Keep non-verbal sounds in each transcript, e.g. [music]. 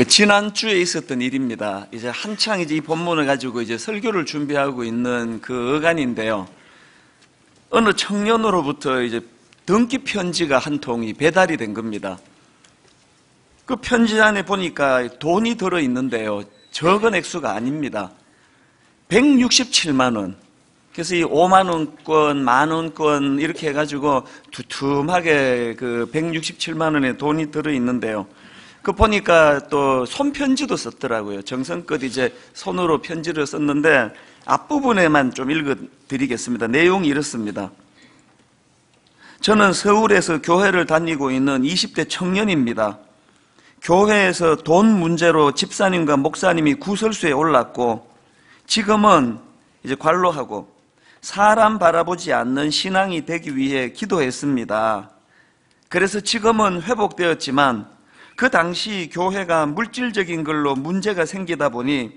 그 지난주에 있었던 일입니다. 이제 한창 이제 이 본문을 가지고 이제 설교를 준비하고 있는 그 어간인데요. 어느 청년으로부터 이제 등기 편지가 한 통이 배달이 된 겁니다. 그 편지 안에 보니까 돈이 들어 있는데요. 적은 액수가 아닙니다. 167만 원. 그래서 이 5만 원권, 만 원권 이렇게 해가지고 두툼하게 그 167만 원의 돈이 들어 있는데요. 그 보니까 또 손편지도 썼더라고요. 정성껏 이제 손으로 편지를 썼는데 앞부분에만 좀 읽어 드리겠습니다. 내용이 이렇습니다. 저는 서울에서 교회를 다니고 있는 20대 청년입니다. 교회에서 돈 문제로 집사님과 목사님이 구설수에 올랐고 지금은 이제 관로하고 사람 바라보지 않는 신앙이 되기 위해 기도했습니다. 그래서 지금은 회복되었지만 그 당시 교회가 물질적인 걸로 문제가 생기다 보니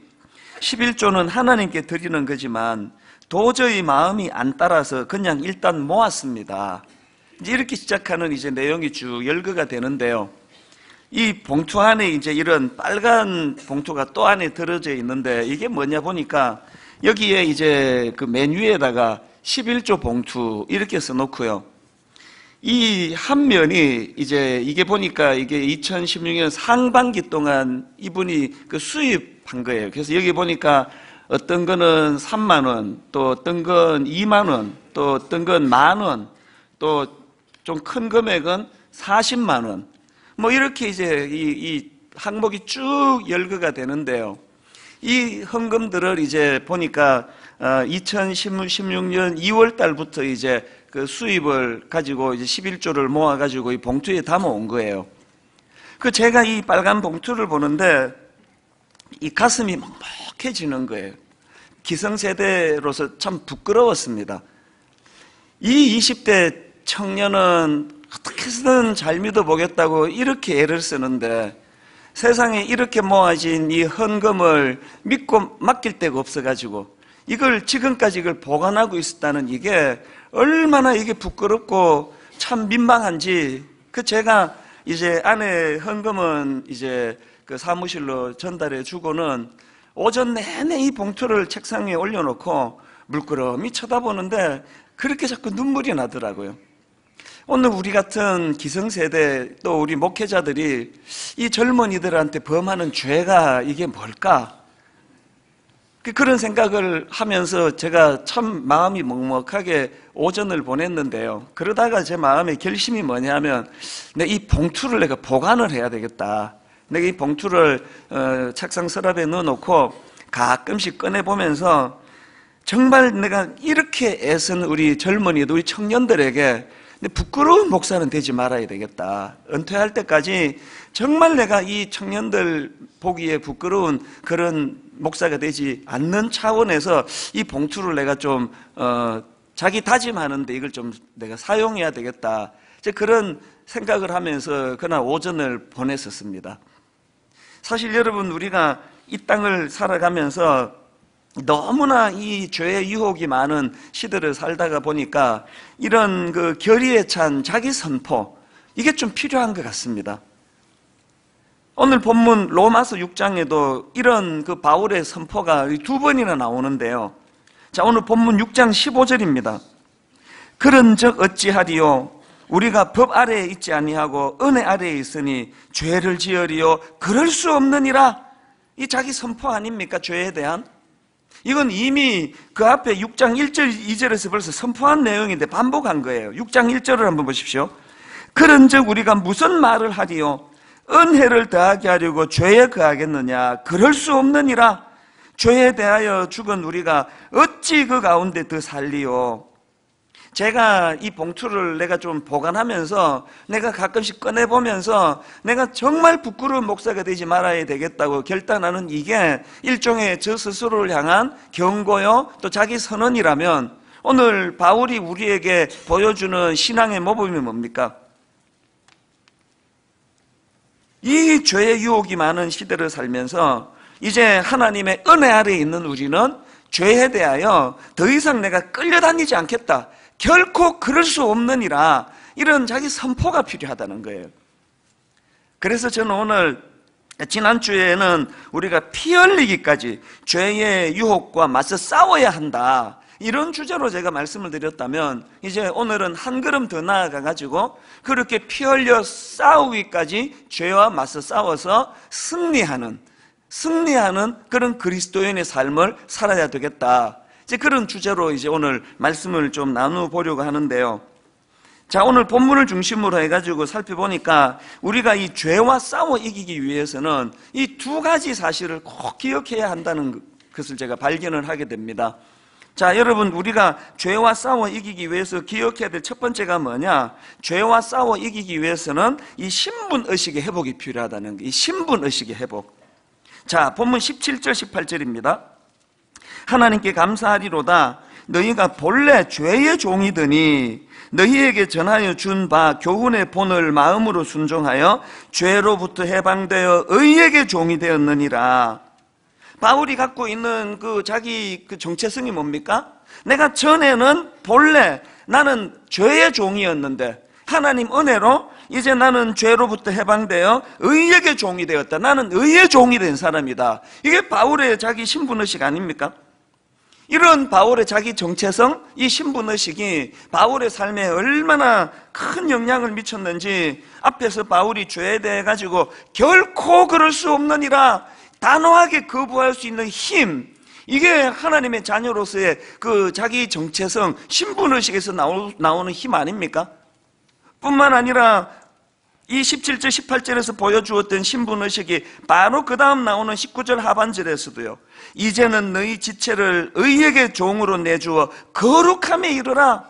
11조는 하나님께 드리는 거지만 도저히 마음이 안 따라서 그냥 일단 모았습니다. 이제 이렇게 시작하는 이제 내용이 쭉 열거가 되는데요. 이 봉투 안에 이제 이런 빨간 봉투가 또 안에 들어져 있는데 이게 뭐냐 보니까 여기에 이제 그맨 위에다가 11조 봉투 이렇게 써놓고요. 이 한 면이 이제 이게 보니까 이게 2016년 상반기 동안 이분이 그 수입한 거예요. 그래서 여기 보니까 어떤 거는 3만 원, 또 어떤 건 2만 원, 또 어떤 건 만 원, 또 좀 큰 금액은 40만 원. 뭐 이렇게 이제 이, 이 항목이 쭉 열거가 되는데요. 이 헌금들을 이제 보니까 2016년 2월 달부터 이제 그 수입을 가지고 이제 11조를 모아 가지고 이 봉투에 담아 온 거예요. 그 제가 이 빨간 봉투를 보는데 이 가슴이 먹먹해지는 거예요. 기성세대로서 참 부끄러웠습니다. 이 20대 청년은 어떻게 해서든 잘 믿어보겠다고 이렇게 애를 쓰는데 세상에 이렇게 모아진 이 헌금을 믿고 맡길 데가 없어가지고 이걸 지금까지 이걸 보관하고 있었다는 이게 얼마나 이게 부끄럽고 참 민망한지 그 제가 이제 아내 헌금은 이제 그 사무실로 전달해 주고는 오전 내내 이 봉투를 책상 위에 올려놓고 물끄러미 쳐다보는데 그렇게 자꾸 눈물이 나더라고요. 오늘 우리 같은 기성세대 또 우리 목회자들이 이 젊은이들한테 범하는 죄가 이게 뭘까? 그 그런 생각을 하면서 제가 참 마음이 먹먹하게 오전을 보냈는데요. 그러다가 제 마음의 결심이 뭐냐면 내 이 봉투를 내가 보관을 해야 되겠다. 내가 이 봉투를 어, 책상 서랍에 넣어놓고 가끔씩 꺼내보면서 정말 내가 이렇게 애쓴 우리 젊은이들, 우리 청년들에게 부끄러운 목사는 되지 말아야 되겠다. 은퇴할 때까지 정말 내가 이 청년들 보기에 부끄러운 그런 목사가 되지 않는 차원에서 이 봉투를 내가 좀, 어, 자기 다짐하는데 이걸 좀 내가 사용해야 되겠다. 이제 그런 생각을 하면서 그날 오전을 보냈었습니다. 사실 여러분, 우리가 이 땅을 살아가면서 너무나 이 죄의 유혹이 많은 시대를 살다가 보니까 이런 그 결의에 찬 자기 선포 이게 좀 필요한 것 같습니다. 오늘 본문 로마서 6장에도 이런 그 바울의 선포가 두 번이나 나오는데요. 자, 오늘 본문 6장 15절입니다. 그런 즉 어찌하리요 우리가 법 아래에 있지 아니하고 은혜 아래에 있으니 죄를 지으리요 그럴 수 없느니라. 이 자기 선포 아닙니까? 죄에 대한 이건 이미 그 앞에 6장 1절, 2절에서 벌써 선포한 내용인데 반복한 거예요. 6장 1절을 한번 보십시오. 그런 즉 우리가 무슨 말을 하리요? 은혜를 더하게 하려고 죄에 거하겠느냐? 그럴 수 없느니라. 죄에 대하여 죽은 우리가 어찌 그 가운데 더 살리요? 제가 이 봉투를 내가 좀 보관하면서 내가 가끔씩 꺼내보면서 내가 정말 부끄러운 목사가 되지 말아야 되겠다고 결단하는 이게 일종의 저 스스로를 향한 경고요 또 자기 선언이라면 오늘 바울이 우리에게 보여주는 신앙의 모범이 뭡니까? 이 죄의 유혹이 많은 시대를 살면서 이제 하나님의 은혜 아래에 있는 우리는 죄에 대하여 더 이상 내가 끌려다니지 않겠다. 결코 그럴 수 없느니라 이런 자기 선포가 필요하다는 거예요. 그래서 저는 오늘 지난주에는 우리가 피 흘리기까지 죄의 유혹과 맞서 싸워야 한다. 이런 주제로 제가 말씀을 드렸다면 이제 오늘은 한 걸음 더 나아가 가지고 그렇게 피 흘려 싸우기까지 죄와 맞서 싸워서 승리하는 승리하는 그런 그리스도인의 삶을 살아야 되겠다. 이제 그런 주제로 이제 오늘 말씀을 좀 나누어 보려고 하는데요. 자, 오늘 본문을 중심으로 해가지고 살펴보니까 우리가 이 죄와 싸워 이기기 위해서는 이 두 가지 사실을 꼭 기억해야 한다는 것을 제가 발견을 하게 됩니다. 자, 여러분, 우리가 죄와 싸워 이기기 위해서 기억해야 될 첫 번째가 뭐냐? 죄와 싸워 이기기 위해서는 이 신분의식의 회복이 필요하다는 거, 이 신분의식의 회복. 자, 본문 17절, 18절입니다. 하나님께 감사하리로다. 너희가 본래 죄의 종이더니 너희에게 전하여 준 바 교훈의 본을 마음으로 순종하여 죄로부터 해방되어 의에게 종이 되었느니라. 바울이 갖고 있는 그 자기 그 정체성이 뭡니까? 내가 전에는 본래 나는 죄의 종이었는데 하나님 은혜로 이제 나는 죄로부터 해방되어 의에게 종이 되었다. 나는 의의 종이 된 사람이다. 이게 바울의 자기 신분의식 아닙니까? 이런 바울의 자기 정체성, 이 신분의식이 바울의 삶에 얼마나 큰 영향을 미쳤는지 앞에서 바울이 죄에 대해 가지고 결코 그럴 수 없느니라 단호하게 거부할 수 있는 힘, 이게 하나님의 자녀로서의 그 자기 정체성, 신분의식에서 나오는 힘 아닙니까? 뿐만 아니라 이 17절, 18절에서 보여주었던 신분의식이 바로 그 다음 나오는 19절 하반절에서도요. 이제는 너희 지체를 의에게 종으로 내주어 거룩함에 이르라.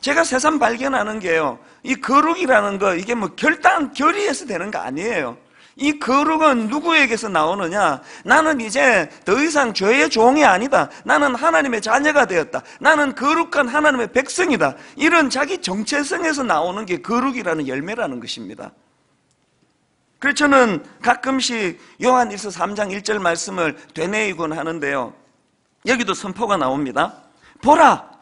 제가 세상 발견하는 게요. 이 거룩이라는 거, 이게 뭐 결단, 결의해서 되는 거 아니에요. 이 거룩은 누구에게서 나오느냐? 나는 이제 더 이상 죄의 종이 아니다. 나는 하나님의 자녀가 되었다. 나는 거룩한 하나님의 백성이다. 이런 자기 정체성에서 나오는 게 거룩이라는 열매라는 것입니다. 그래서 저는 가끔씩 요한일서 3장 1절 말씀을 되뇌이곤 하는데요. 여기도 선포가 나옵니다. 보라!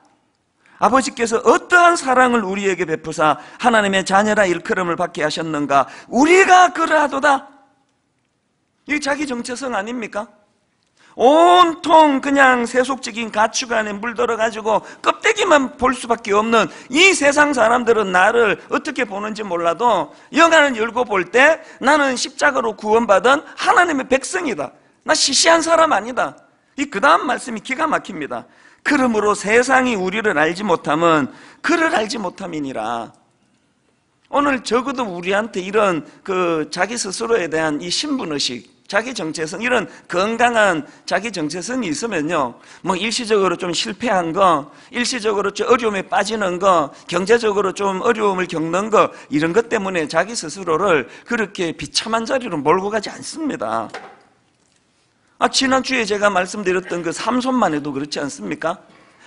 아버지께서 어떠한 사랑을 우리에게 베푸사 하나님의 자녀라 일컬음을 받게 하셨는가? 우리가 그러하도다. 이게 자기 정체성 아닙니까? 온통 그냥 세속적인 가축 안에 물들어가지고 껍데기만 볼 수밖에 없는 이 세상 사람들은 나를 어떻게 보는지 몰라도 영안을 열고 볼 때 나는 십자가로 구원받은 하나님의 백성이다. 나 시시한 사람 아니다. 이 그 다음 말씀이 기가 막힙니다. 그러므로 세상이 우리를 알지 못함은 그를 알지 못함이니라. 오늘 적어도 우리한테 이런 그 자기 스스로에 대한 이 신분의식, 자기 정체성, 이런 건강한 자기 정체성이 있으면요, 뭐 일시적으로 좀 실패한 거, 일시적으로 좀 어려움에 빠지는 거, 경제적으로 좀 어려움을 겪는 거, 이런 것 때문에 자기 스스로를 그렇게 비참한 자리로 몰고 가지 않습니다. 아, 지난주에 제가 말씀드렸던 그 삼손만 해도 그렇지 않습니까?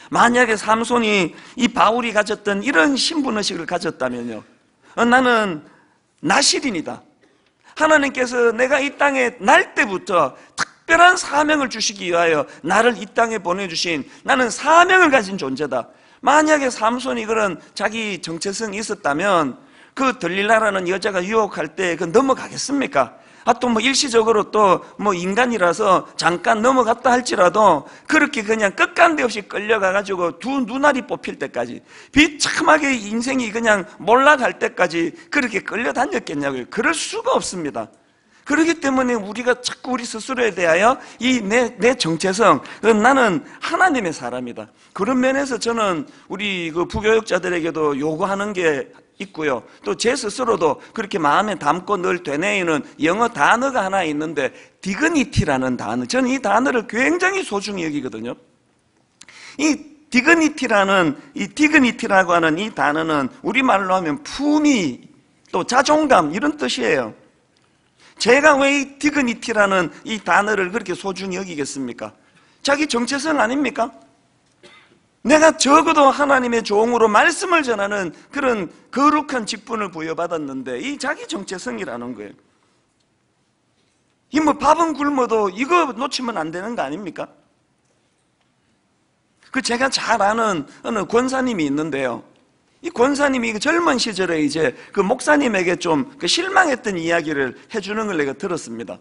만약에 삼손이 이 바울이 가졌던 이런 신분의식을 가졌다면요. 어, 나는 나실인이다. 하나님께서 내가 이 땅에 날 때부터 특별한 사명을 주시기 위하여 나를 이 땅에 보내주신 나는 사명을 가진 존재다. 만약에 삼손이 그런 자기 정체성이 있었다면 그 들릴라라는 여자가 유혹할 때 그 넘어가겠습니까? 아, 또 뭐 일시적으로 또 뭐 인간이라서 잠깐 넘어갔다 할지라도 그렇게 그냥 끝간데 없이 끌려가가지고 두 눈알이 뽑힐 때까지 비참하게 인생이 그냥 몰락할 때까지 그렇게 끌려다녔겠냐고요. 그럴 수가 없습니다. 그렇기 때문에 우리가 자꾸 우리 스스로에 대하여 이 내 내 정체성, 나는 하나님의 사람이다. 그런 면에서 저는 우리 그 부교육자들에게도 요구하는 게 있고요. 또 제 스스로도 그렇게 마음에 담고 늘 되뇌이는 영어 단어가 하나 있는데 디그니티라는 단어. 저는 이 단어를 굉장히 소중히 여기거든요. 이 dignity라는 이 dignity라고 하는 이 단어는 우리말로 하면 품위 또 자존감 이런 뜻이에요. 제가 왜 이 dignity라는 이 단어를 그렇게 소중히 여기겠습니까? 자기 정체성 아닙니까? 내가 적어도 하나님의 종으로 말씀을 전하는 그런 거룩한 직분을 부여받았는데 이 자기 정체성이라는 거예요. 이 뭐 밥은 굶어도 이거 놓치면 안 되는 거 아닙니까? 그 제가 잘 아는 어느 권사님이 있는데요. 이 권사님이 그 젊은 시절에 이제 그 목사님에게 좀 그 실망했던 이야기를 해주는 걸 내가 들었습니다.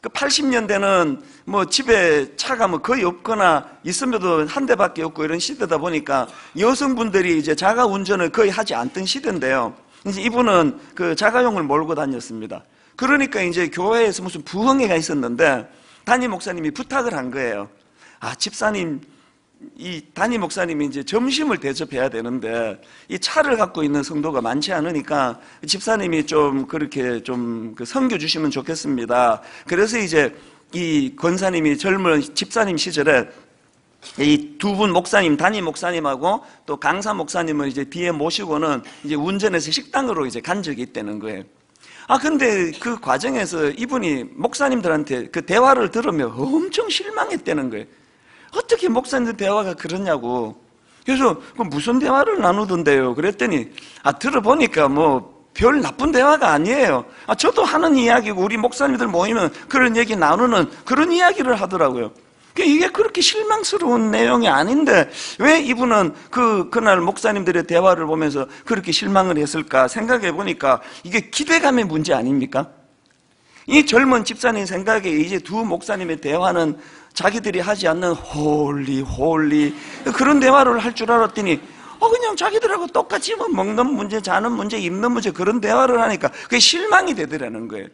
그 80년대는 뭐 집에 차가 뭐 거의 없거나 있으면도 한 대밖에 없고 이런 시대다 보니까 여성분들이 이제 자가 운전을 거의 하지 않던 시대인데요. 이제 이분은 그 자가용을 몰고 다녔습니다. 그러니까 이제 교회에서 무슨 부흥회가 있었는데 담임 목사님이 부탁을 한 거예요. 아, 집사님 이 담임 목사님이 이제 점심을 대접해야 되는데 이 차를 갖고 있는 성도가 많지 않으니까 집사님이 좀 그렇게 좀그 섬겨 주시면 좋겠습니다. 그래서 이제 이 권사님이 젊은 집사님 시절에 이 두 분 목사님, 담임 목사님하고 또 강사 목사님을 이제 뒤에 모시고는 이제 운전해서 식당으로 이제 간 적이 있다는 거예요. 아, 근데 그 과정에서 이분이 목사님들한테 그 대화를 들으며 엄청 실망했다는 거예요. 어떻게 목사님들 대화가 그러냐고. 그래서 그 무슨 대화를 나누던데요? 그랬더니 아 들어보니까 뭐 별 나쁜 대화가 아니에요. 아 저도 하는 이야기고 우리 목사님들 모이면 그런 얘기 나누는 그런 이야기를 하더라고요. 이게 그렇게 실망스러운 내용이 아닌데 왜 이분은 그 그날 목사님들의 대화를 보면서 그렇게 실망을 했을까 생각해 보니까 이게 기대감의 문제 아닙니까? 이 젊은 집사님 생각에 이제 두 목사님의 대화는 자기들이 하지 않는 holy holy 그런 대화를 할 줄 알았더니 어 그냥 자기들하고 똑같이 뭐 먹는 문제, 자는 문제, 입는 문제 그런 대화를 하니까 그게 실망이 되더라는 거예요.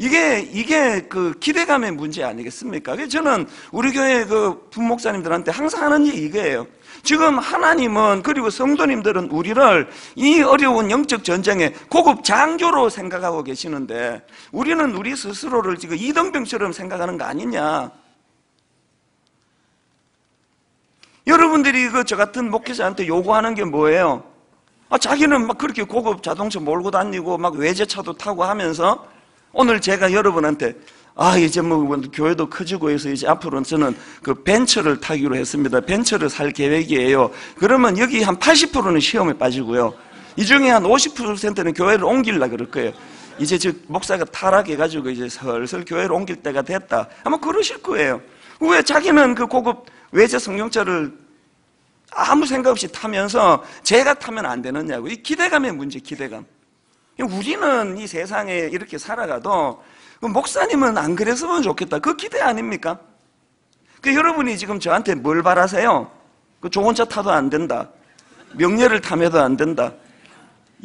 이게 이게 그 기대감의 문제 아니겠습니까? 저는 우리 교회 그 부목사님들한테 항상 하는 얘기 이거예요. 지금 하나님은 그리고 성도님들은 우리를 이 어려운 영적 전쟁에 고급 장교로 생각하고 계시는데 우리는 우리 스스로를 지금 이등병처럼 생각하는 거 아니냐? 여러분들이 그 저 같은 목회자한테 요구하는 게 뭐예요? 아, 자기는 막 그렇게 고급 자동차 몰고 다니고 막 외제차도 타고 하면서 오늘 제가 여러분한테 아, 이제 뭐, 뭐 교회도 커지고 해서 이제 앞으로는 저는 그 벤처를 타기로 했습니다. 벤처를 살 계획이에요. 그러면 여기 한 80%는 시험에 빠지고요. 이 중에 한 50%는 교회를 옮길라 그럴 거예요. 이제 저 목사가 타락해가지고 이제 슬슬 교회를 옮길 때가 됐다. 아마 그러실 거예요. 왜 자기는 그 고급 외제 성경차를 아무 생각 없이 타면서 제가 타면 안 되느냐고. 이 기대감의 문제, 기대감. 우리는 이 세상에 이렇게 살아가도 목사님은 안 그랬으면 좋겠다. 그 기대 아닙니까? 그 여러분이 지금 저한테 뭘 바라세요? 그 좋은 차 타도 안 된다. 명예를 탐해도 안 된다.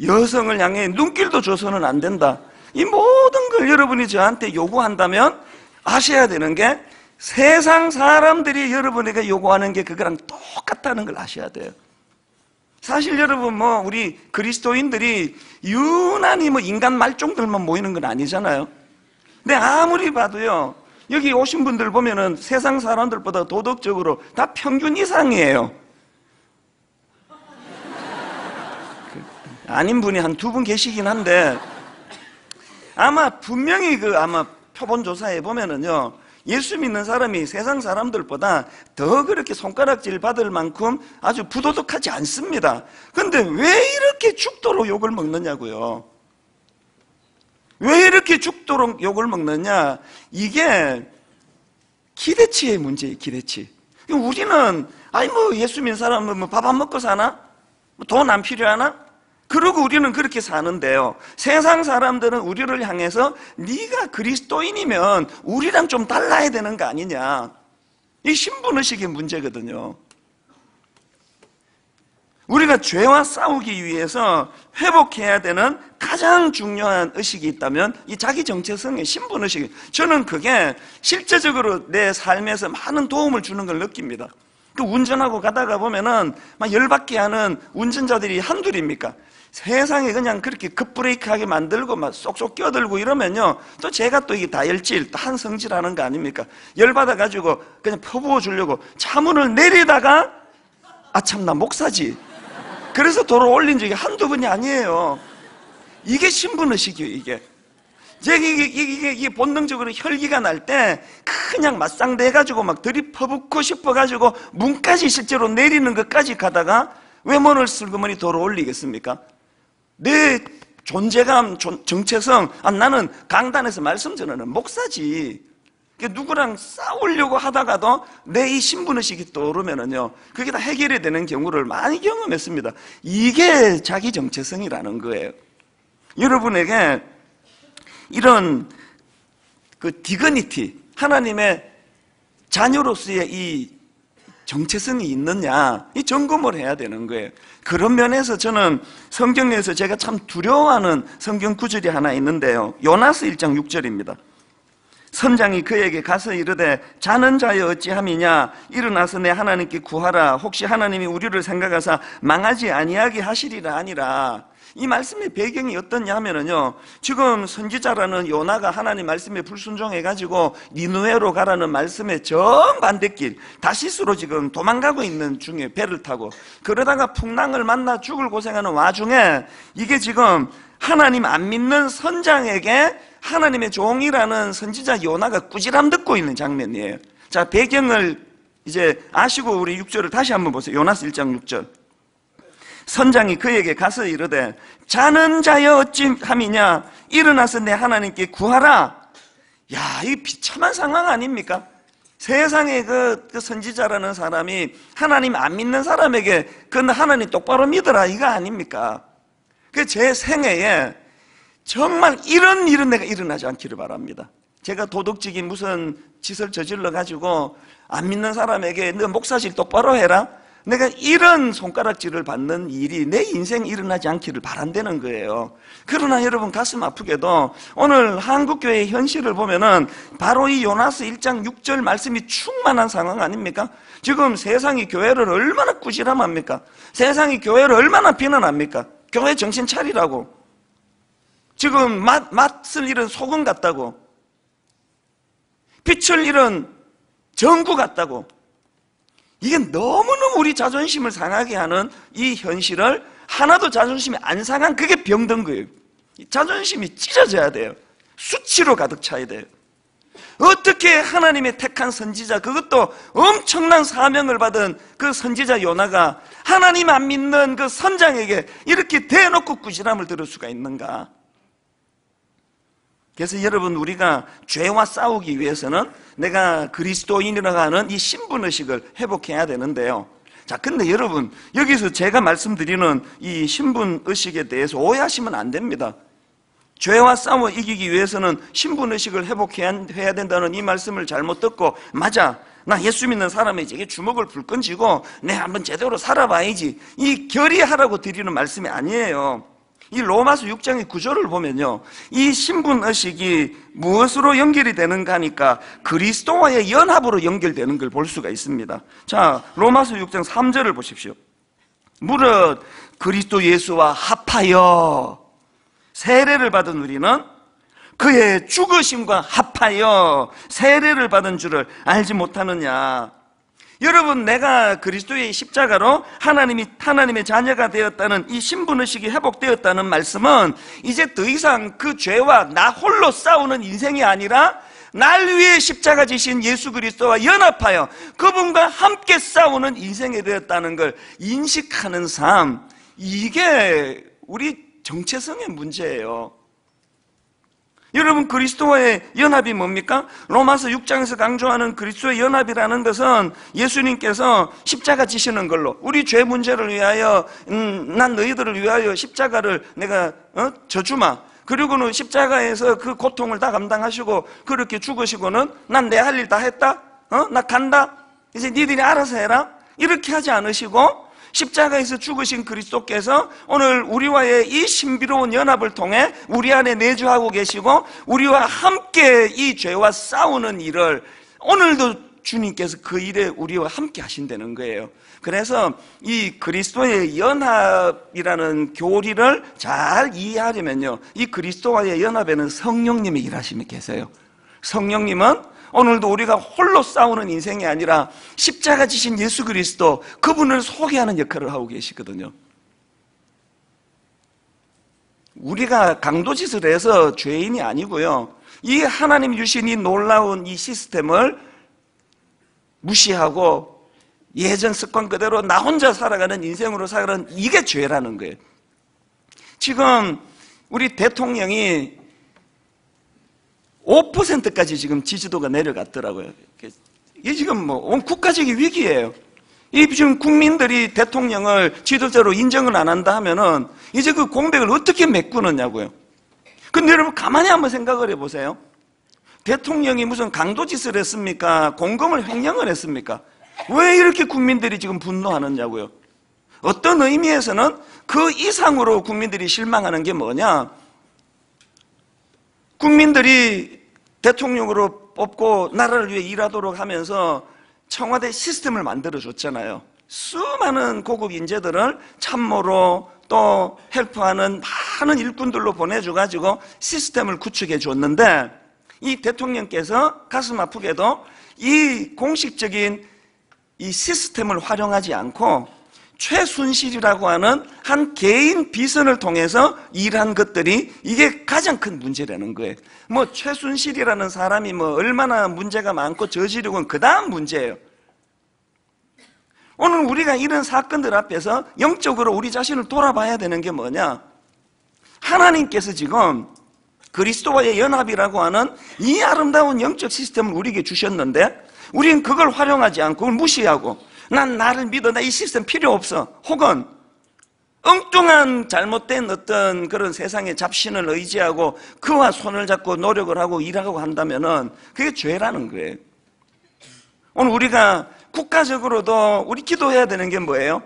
여성을 향해 눈길도 줘서는 안 된다. 이 모든 걸 여러분이 저한테 요구한다면 아셔야 되는 게 세상 사람들이 여러분에게 요구하는 게 그거랑 똑같다는 걸 아셔야 돼요. 사실 여러분 뭐 우리 그리스도인들이 유난히 뭐 인간 말종들만 모이는 건 아니잖아요. 근데 아무리 봐도요. 여기 오신 분들 보면은 세상 사람들보다 도덕적으로 다 평균 이상이에요. 그 아닌 분이 한 두 분 계시긴 한데 아마 분명히 그 아마 표본 조사해 보면은요. 예수 믿는 사람이 세상 사람들보다 더 그렇게 손가락질 받을 만큼 아주 부도덕하지 않습니다. 근데 왜 이렇게 죽도록 욕을 먹느냐고요. 왜 이렇게 죽도록 욕을 먹느냐? 이게 기대치의 문제예요, 기대치. 우리는, 아니, 뭐, 예수 믿는 사람은 뭐 밥 안 먹고 사나? 뭐 돈 안 필요하나? 그러고 우리는 그렇게 사는데요. 세상 사람들은 우리를 향해서 네가 그리스도인이면 우리랑 좀 달라야 되는 거 아니냐. 이 신분의식의 문제거든요. 우리가 죄와 싸우기 위해서 회복해야 되는 가장 중요한 의식이 있다면 이 자기 정체성의 신분 의식. 저는 그게 실제적으로 내 삶에서 많은 도움을 주는 걸 느낍니다. 그 운전하고 가다가 보면은 막 열받게 하는 운전자들이 한둘입니까? 세상에 그냥 그렇게 급브레이크하게 만들고 막 쏙쏙 끼어들고 이러면요. 또 제가 또 이게 다혈질, 한 성질 하는 거 아닙니까? 열받아가지고 그냥 퍼부어 주려고 차문을 내리다가 아, 참, 나 목사지. 그래서 도로 올린 적이 한두 번이 아니에요. 이게 신분의식이에요, 이게. 이게, 이게, 이게, 본능적으로 혈기가 날 때 그냥 맞상대해가지고 막 들이퍼붓고 싶어가지고 문까지 실제로 내리는 것까지 가다가 외모를 슬그머니 도로 올리겠습니까? 내 존재감, 정체성, 아, 나는 강단에서 말씀 전하는 목사지. 누구랑 싸우려고 하다가도 내 이 신분의식이 떠오르면은요, 그게 다 해결이 되는 경우를 많이 경험했습니다. 이게 자기 정체성이라는 거예요. 여러분에게 이런 그 디그니티, 하나님의 자녀로서의 이 정체성이 있느냐, 이 점검을 해야 되는 거예요. 그런 면에서 저는 성경 에서 제가 참 두려워하는 성경 구절이 하나 있는데요. 요나스 1장 6절입니다. 선장이 그에게 가서 이르되 자는 자여 어찌함이냐 일어나서 내 하나님께 구하라 혹시 하나님이 우리를 생각하사 망하지 아니하게 하시리라 아니라 이 말씀의 배경이 어떻냐 하면은요 지금 선지자라는 요나가 하나님 말씀에 불순종해 가지고 니누에로 가라는 말씀의 정반대길 다시스로 지금 도망가고 있는 중에 배를 타고 그러다가 풍랑을 만나 죽을 고생하는 와중에 이게 지금 하나님 안 믿는 선장에게 하나님의 종이라는 선지자 요나가 꾸지람 듣고 있는 장면이에요. 자, 배경을 이제 아시고 우리 6절을 다시 한번 보세요. 요나스 1장 6절. 선장이 그에게 가서 이르되 자는 자여 어찌함이냐 일어나서 내 하나님께 구하라. 야, 이 비참한 상황 아닙니까? 세상에 그, 그 선지자라는 사람이 하나님 안 믿는 사람에게 그 하나님 똑바로 믿어라 이거 아닙니까? 그 제 생애에 정말 이런 일은 내가 일어나지 않기를 바랍니다. 제가 도덕적인 무슨 짓을 저질러 가지고 안 믿는 사람에게 너 목사실 똑바로 해라. 내가 이런 손가락질을 받는 일이 내 인생에 일어나지 않기를 바란다는 거예요. 그러나 여러분 가슴 아프게도 오늘 한국교회의 현실을 보면은 바로 이 요나스 1장 6절 말씀이 충만한 상황 아닙니까? 지금 세상이 교회를 얼마나 꾸지람합니까? 세상이 교회를 얼마나 비난합니까? 교회 정신 차리라고. 지금 맛, 맛을 잃은 소금 같다고. 빛을 잃은 전구 같다고. 이게 너무너무 우리 자존심을 상하게 하는 이 현실을 하나도 자존심이 안 상한 그게 병든 거예요. 자존심이 찢어져야 돼요. 수치로 가득 차야 돼요. 어떻게 하나님의 택한 선지자, 그것도 엄청난 사명을 받은 그 선지자 요나가 하나님 안 믿는 그 선장에게 이렇게 대놓고 꾸지람을 들을 수가 있는가? 그래서 여러분 우리가 죄와 싸우기 위해서는 내가 그리스도인이라고 하는 이 신분의식을 회복해야 되는데요. 자, 근데 여러분 여기서 제가 말씀드리는 이 신분의식에 대해서 오해하시면 안 됩니다. 죄와 싸워 이기기 위해서는 신분의식을 회복해야 된다는 이 말씀을 잘못 듣고 맞아 나 예수 믿는 사람에게 주먹을 불끈 쥐고 내 한번 제대로 살아봐야지 이 결의하라고 드리는 말씀이 아니에요 이 로마서 6장의 구조를 보면요. 이 신분의식이 무엇으로 연결이 되는가 하니까 그리스도와의 연합으로 연결되는 걸 볼 수가 있습니다. 자, 로마서 6장 3절을 보십시오. 무릇 그리스도 예수와 합하여 세례를 받은 우리는 그의 죽으심과 합하여 세례를 받은 줄을 알지 못하느냐. 여러분, 내가 그리스도의 십자가로 하나님이, 하나님의 자녀가 되었다는 이 신분 의식이 회복되었다는 말씀은 이제 더 이상 그 죄와 나 홀로 싸우는 인생이 아니라 날 위해 십자가 지신 예수 그리스도와 연합하여 그분과 함께 싸우는 인생이 되었다는 걸 인식하는 삶, 이게 우리 정체성의 문제예요. 여러분 그리스도와의 연합이 뭡니까? 로마서 6장에서 강조하는 그리스도의 연합이라는 것은 예수님께서 십자가 지시는 걸로 우리 죄 문제를 위하여 음, 난 너희들을 위하여 십자가를 내가 어? 져주마 그리고는 십자가에서 그 고통을 다 감당하시고 그렇게 죽으시고는 난 내 할 일 다 했다 어? 나 간다 이제 니들이 알아서 해라 이렇게 하지 않으시고 십자가에서 죽으신 그리스도께서 오늘 우리와의 이 신비로운 연합을 통해 우리 안에 내주하고 계시고 우리와 함께 이 죄와 싸우는 일을 오늘도 주님께서 그 일에 우리와 함께 하신다는 거예요. 그래서 이 그리스도의 연합이라는 교리를 잘 이해하려면요. 이 그리스도와의 연합에는 성령님이 일하심이 계세요. 성령님은 오늘도 우리가 홀로 싸우는 인생이 아니라 십자가 지신 예수 그리스도 그분을 소개하는 역할을 하고 계시거든요. 우리가 강도짓을 해서 죄인이 아니고요. 이 하나님 주신 이 놀라운 이 시스템을 무시하고 예전 습관 그대로 나 혼자 살아가는 인생으로 살아가는 이게 죄라는 거예요. 지금 우리 대통령이 5%까지 지금 지지도가 내려갔더라고요. 이게 지금 뭐 온 국가적인 위기예요. 이 지금 국민들이 대통령을 지도자로 인정을 안 한다 하면은 이제 그 공백을 어떻게 메꾸느냐고요. 근데 여러분 가만히 한번 생각을 해보세요. 대통령이 무슨 강도짓을 했습니까? 공금을 횡령을 했습니까? 왜 이렇게 국민들이 지금 분노하느냐고요? 어떤 의미에서는 그 이상으로 국민들이 실망하는 게 뭐냐? 국민들이 대통령으로 뽑고 나라를 위해 일하도록 하면서 청와대 시스템을 만들어 줬잖아요. 수많은 고급 인재들을 참모로 또 헬프하는 많은 일꾼들로 보내줘가지고 시스템을 구축해 줬는데 이 대통령께서 가슴 아프게도 이 공식적인 이 시스템을 활용하지 않고 최순실이라고 하는 한 개인 비선을 통해서 일한 것들이 이게 가장 큰 문제라는 거예요. 뭐 최순실이라는 사람이 뭐 얼마나 문제가 많고 저지르고 그 다음 문제예요. 오늘 우리가 이런 사건들 앞에서 영적으로 우리 자신을 돌아봐야 되는 게 뭐냐? 하나님께서 지금 그리스도와의 연합이라고 하는 이 아름다운 영적 시스템을 우리에게 주셨는데 우리는 그걸 활용하지 않고 그걸 무시하고 난 나를 믿어 나 이 시스템 필요 없어 혹은 엉뚱한 잘못된 어떤 그런 세상의 잡신을 의지하고 그와 손을 잡고 노력을 하고 일하고 한다면은 그게 죄라는 거예요. 오늘 우리가 국가적으로도 우리 기도해야 되는 게 뭐예요?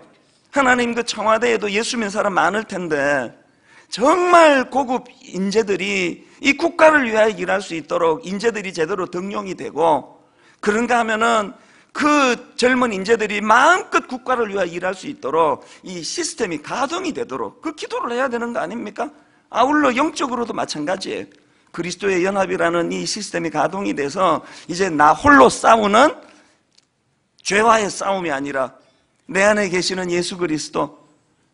하나님 그 청와대에도 예수 믿는 사람 많을 텐데 정말 고급 인재들이 이 국가를 위하여 일할 수 있도록 인재들이 제대로 등용이 되고 그런가 하면은 그 젊은 인재들이 마음껏 국가를 위하여 일할 수 있도록 이 시스템이 가동이 되도록 그 기도를 해야 되는 거 아닙니까? 아울러 영적으로도 마찬가지예요. 그리스도의 연합이라는 이 시스템이 가동이 돼서 이제 나 홀로 싸우는 죄와의 싸움이 아니라 내 안에 계시는 예수 그리스도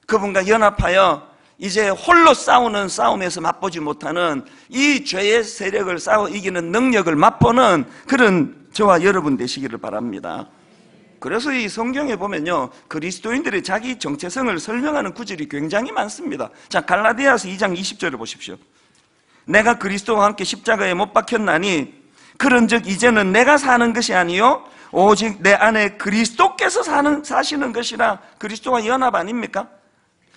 그분과 연합하여 이제 홀로 싸우는 싸움에서 맛보지 못하는 이 죄의 세력을 싸워 이기는 능력을 맛보는 그런 저와 여러분 되시기를 바랍니다. 그래서 이 성경에 보면요. 그리스도인들의 자기 정체성을 설명하는 구절이 굉장히 많습니다. 자, 갈라디아서 2장 20절을 보십시오. 내가 그리스도와 함께 십자가에 못 박혔나니 그런즉 이제는 내가 사는 것이 아니요 오직 내 안에 그리스도께서 사는 사시는 것이라 그리스도와 연합 아닙니까?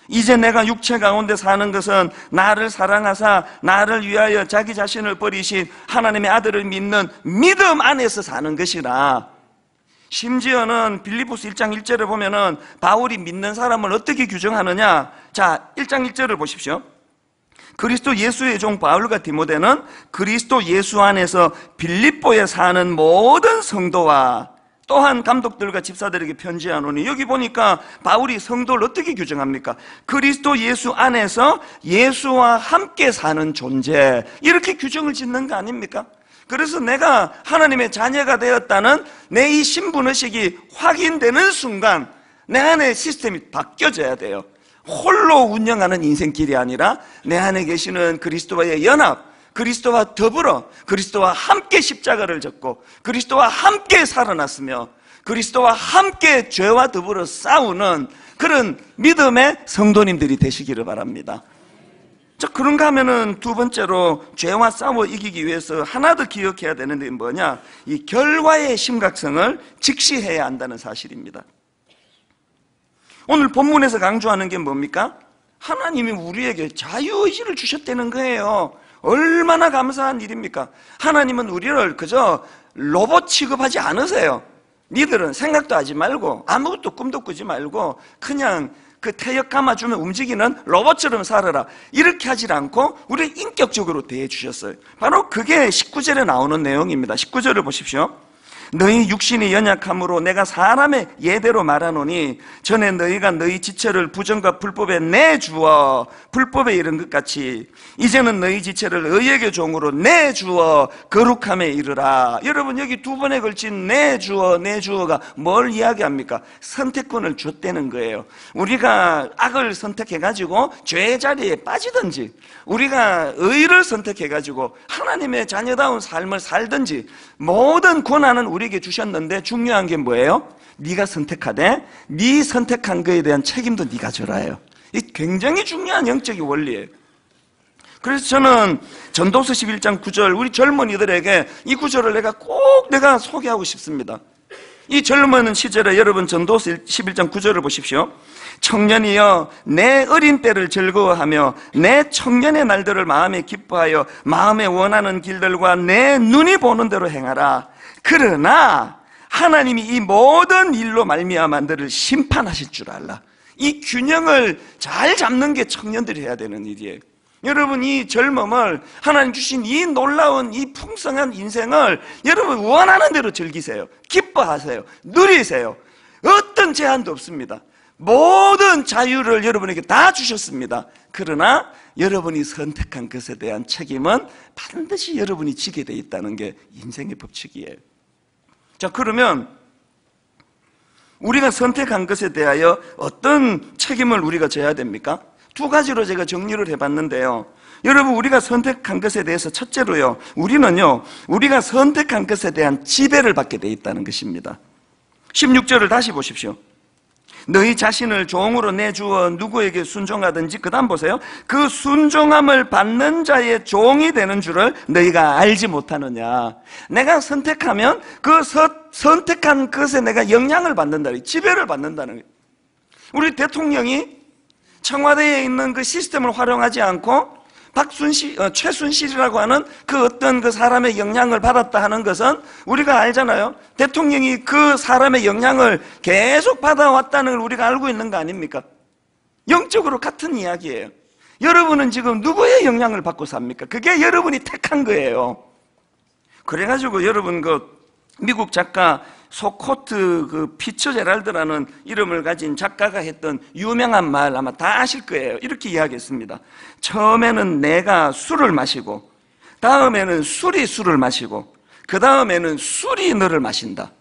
이제 내가 육체 가운데 사는 것은 나를 사랑하사 나를 위하여 자기 자신을 버리신 하나님의 아들을 믿는 믿음 안에서 사는 것이라. 심지어는 빌리포스 1장 1절을 보면은 바울이 믿는 사람을 어떻게 규정하느냐? 자, 1장 1절을 보십시오. 그리스도 예수의 종 바울과 디모데는 그리스도 예수 안에서 빌립보에 사는 모든 성도와 또한 감독들과 집사들에게 편지하노니 여기 보니까 바울이 성도를 어떻게 규정합니까? 그리스도 예수 안에서 예수와 함께 사는 존재 이렇게 규정을 짓는 거 아닙니까? 그래서 내가 하나님의 자녀가 되었다는 내 이 신분의식이 확인되는 순간 내 안에 시스템이 바뀌어져야 돼요 홀로 운영하는 인생길이 아니라 내 안에 계시는 그리스도와의 연합 그리스도와 더불어 그리스도와 함께 십자가를 졌고 그리스도와 함께 살아났으며 그리스도와 함께 죄와 더불어 싸우는 그런 믿음의 성도님들이 되시기를 바랍니다. 자, 그런가 하면은 두 번째로 죄와 싸워 이기기 위해서 하나 더 기억해야 되는 게 뭐냐? 이 결과의 심각성을 직시해야 한다는 사실입니다. 오늘 본문에서 강조하는 게 뭡니까? 하나님이 우리에게 자유의지를 주셨다는 거예요. 얼마나 감사한 일입니까? 하나님은 우리를 그저 로봇 취급하지 않으세요. 니들은 생각도 하지 말고 아무것도 꿈도 꾸지 말고 그냥 그 태역 감아주면 움직이는 로봇처럼 살아라. 이렇게 하질 않고 우리를 인격적으로 대해 주셨어요. 바로 그게 19절에 나오는 내용입니다. 19절을 보십시오. 너희 육신이 연약함으로 내가 사람의 예대로 말하노니 전에 너희가 너희 지체를 부정과 불법에 내주어 불법에 이른 것 같이 이제는 너희 지체를 의에게 종으로 내주어 거룩함에 이르라 여러분 여기 두 번에 걸친 내주어 내주어가 뭘 이야기합니까? 선택권을 줬다는 거예요 우리가 악을 선택해가지고 죄의 자리에 빠지든지 우리가 의를 선택해가지고 하나님의 자녀다운 삶을 살든지 모든 권한은 우리 에게 주셨는데 중요한 게 뭐예요? 네가 선택하되 네 선택한 거에 대한 책임도 네가 져라요. 이 굉장히 중요한 영적인 원리예요. 그래서 저는 전도서 11장 9절 우리 젊은이들에게 이 구절을 내가 꼭 내가 소개하고 싶습니다. 이 젊은 시절에 여러분 전도서 11장 9절을 보십시오. 청년이여 내 어린 때를 즐거워하며 내 청년의 날들을 마음에 기뻐하여 마음에 원하는 길들과 내 눈이 보는 대로 행하라. 그러나 하나님이 이 모든 일로 말미암아 너를 심판하실 줄 알라. 이 균형을 잘 잡는 게 청년들이 해야 되는 일이에요. 여러분 이 젊음을 하나님 주신 이 놀라운 이 풍성한 인생을 여러분 원하는 대로 즐기세요. 기뻐하세요. 누리세요. 어떤 제한도 없습니다. 모든 자유를 여러분에게 다 주셨습니다. 그러나 여러분이 선택한 것에 대한 책임은 반드시 여러분이 지게 돼 있다는 게 인생의 법칙이에요. 자, 그러면 우리가 선택한 것에 대하여 어떤 책임을 우리가 져야 됩니까? 두 가지로 제가 정리를 해봤는데요. 여러분, 우리가 선택한 것에 대해서 첫째로요, 우리는요, 우리가 선택한 것에 대한 지배를 받게 돼 있다는 것입니다. 16절을 다시 보십시오. 너희 자신을 종으로 내주어 누구에게 순종하든지 그 다음 보세요. 그 순종함을 받는 자의 종이 되는 줄을 너희가 알지 못하느냐. 내가 선택하면 그 서, 선택한 것에 내가 영향을 받는다. 지배를 받는다는 거예요. 우리 대통령이 청와대에 있는 그 시스템을 활용하지 않고 박순실, 어, 최순실이라고 하는 그 어떤 그 사람의 영향을 받았다 하는 것은 우리가 알잖아요. 대통령이 그 사람의 영향을 계속 받아왔다는 걸 우리가 알고 있는 거 아닙니까? 영적으로 같은 이야기예요. 여러분은 지금 누구의 영향을 받고 삽니까? 그게 여러분이 택한 거예요. 그래가지고 여러분 그 미국 작가 소코트 그 피처 제랄드라는 이름을 가진 작가가 했던 유명한 말 아마 다 아실 거예요. 이렇게 이야기했습니다. 처음에는 내가 술을 마시고, 다음에는 술이 술을 마시고, 그 다음에는 술이 너를 마신다.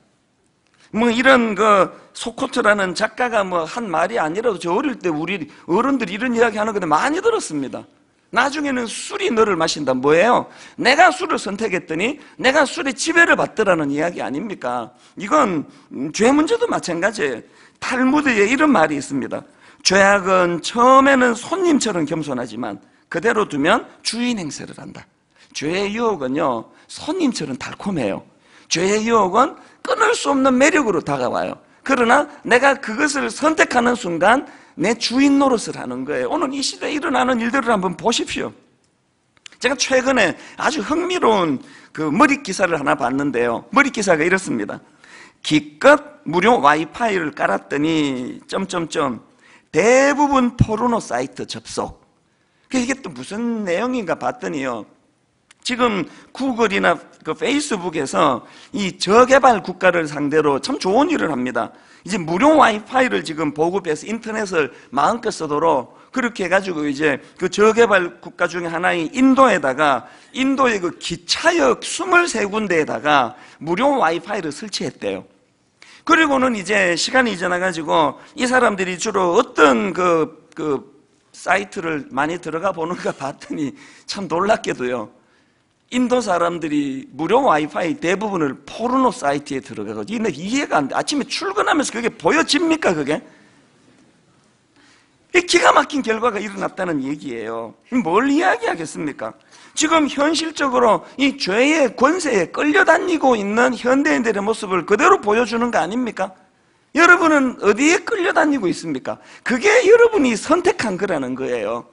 뭐 이런 그 소코트라는 작가가 뭐 한 말이 아니라도 저 어릴 때 우리 어른들이 이런 이야기 하는 건데 많이 들었습니다. 나중에는 술이 너를 마신다. 뭐예요? 내가 술을 선택했더니 내가 술의 지배를 받더라는 이야기 아닙니까? 이건 죄 문제도 마찬가지예요. 탈무드에 이런 말이 있습니다. 죄악은 처음에는 손님처럼 겸손하지만 그대로 두면 주인 행세를 한다. 죄의 유혹은요, 손님처럼 달콤해요. 죄의 유혹은 끊을 수 없는 매력으로 다가와요. 그러나 내가 그것을 선택하는 순간 내 주인 노릇을 하는 거예요. 오늘 이 시대에 일어나는 일들을 한번 보십시오. 제가 최근에 아주 흥미로운 그 머리 기사를 하나 봤는데요. 머리 기사가 이렇습니다. 기껏 무료 와이파이를 깔았더니 점점점 대부분 포르노 사이트 접속. 이게 또 무슨 내용인가 봤더니요. 지금 구글이나 그 페이스북에서 이 저개발 국가를 상대로 참 좋은 일을 합니다. 이제 무료 와이파이를 지금 보급해서 인터넷을 마음껏 쓰도록 그렇게 해가지고 이제 그 저개발 국가 중에 하나인 인도에다가 인도의 그 기차역 23군데에다가 무료 와이파이를 설치했대요. 그리고는 이제 시간이 지나가지고 이 사람들이 주로 어떤 그, 그 사이트를 많이 들어가 보는가 [laughs] 봤더니 참 놀랍게도요. 인도 사람들이 무료 와이파이 대부분을 포르노 사이트에 들어가거든요. 근데 이해가 안 돼. 아침에 출근하면서 그게 보여집니까, 그게? 기가 막힌 결과가 일어났다는 얘기예요. 뭘 이야기하겠습니까? 지금 현실적으로 이 죄의 권세에 끌려다니고 있는 현대인들의 모습을 그대로 보여주는 거 아닙니까? 여러분은 어디에 끌려다니고 있습니까? 그게 여러분이 선택한 거라는 거예요.